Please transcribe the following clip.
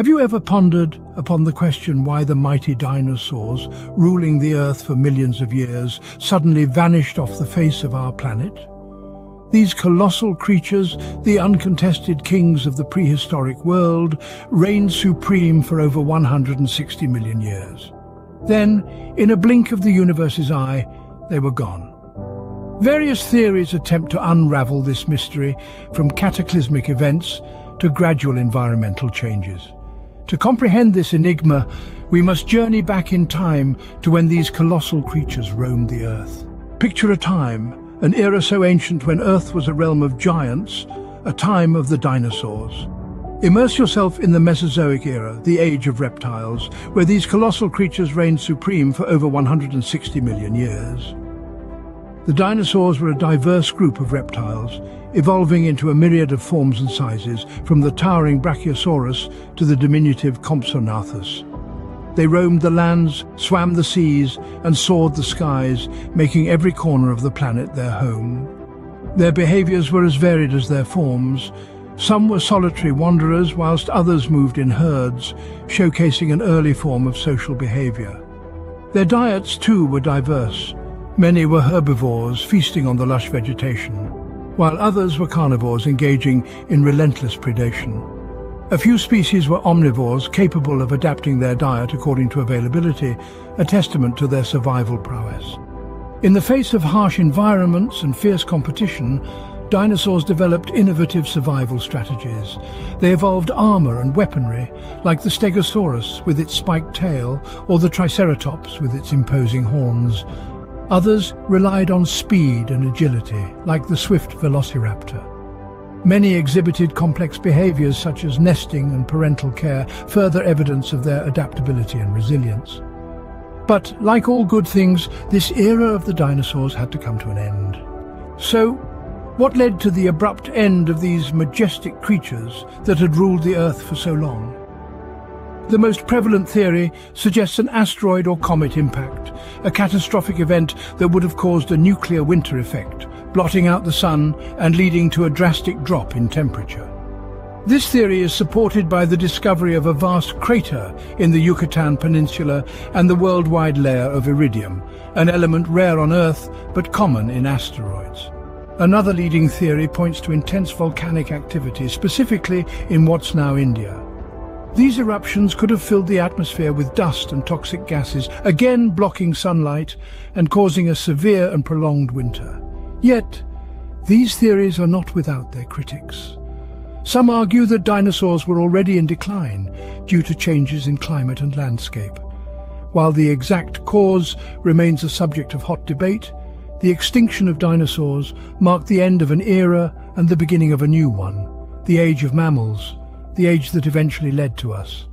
Have you ever pondered upon the question why the mighty dinosaurs, ruling the Earth for millions of years, suddenly vanished off the face of our planet? These colossal creatures, the uncontested kings of the prehistoric world, reigned supreme for over 160 million years. Then, in a blink of the universe's eye, they were gone. Various theories attempt to unravel this mystery from cataclysmic events to gradual environmental changes. To comprehend this enigma, we must journey back in time to when these colossal creatures roamed the earth. Picture a time, an era so ancient when Earth was a realm of giants, a time of the dinosaurs. Immerse yourself in the Mesozoic era, the age of reptiles, where these colossal creatures reigned supreme for over 160 million years. The dinosaurs were a diverse group of reptiles, evolving into a myriad of forms and sizes, from the towering Brachiosaurus to the diminutive Compsognathus. They roamed the lands, swam the seas, and soared the skies, making every corner of the planet their home. Their behaviours were as varied as their forms. Some were solitary wanderers, whilst others moved in herds, showcasing an early form of social behaviour. Their diets, too, were diverse. Many were herbivores, feasting on the lush vegetation, while others were carnivores engaging in relentless predation. A few species were omnivores, capable of adapting their diet according to availability, a testament to their survival prowess. In the face of harsh environments and fierce competition, dinosaurs developed innovative survival strategies. They evolved armor and weaponry, like the Stegosaurus with its spiked tail or the Triceratops with its imposing horns. Others relied on speed and agility, like the swift velociraptor. Many exhibited complex behaviors such as nesting and parental care, further evidence of their adaptability and resilience. But like all good things, this era of the dinosaurs had to come to an end. So, what led to the abrupt end of these majestic creatures that had ruled the Earth for so long? The most prevalent theory suggests an asteroid or comet impact, a catastrophic event that would have caused a nuclear winter effect, blotting out the sun and leading to a drastic drop in temperature. This theory is supported by the discovery of a vast crater in the Yucatan Peninsula and the worldwide layer of iridium, an element rare on Earth but common in asteroids. Another leading theory points to intense volcanic activity, specifically in what's now India. These eruptions could have filled the atmosphere with dust and toxic gases, again blocking sunlight and causing a severe and prolonged winter. Yet, these theories are not without their critics. Some argue that dinosaurs were already in decline due to changes in climate and landscape. While the exact cause remains a subject of hot debate, the extinction of dinosaurs marked the end of an era and the beginning of a new one, the age of mammals, the age that eventually led to us.